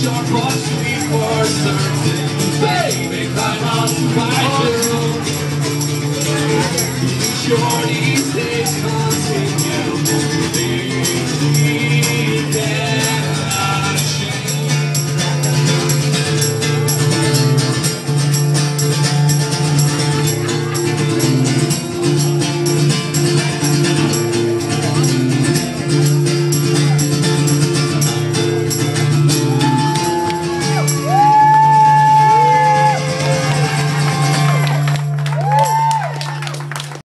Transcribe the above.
It's your must be for certain Baby, climb on. My room Your take they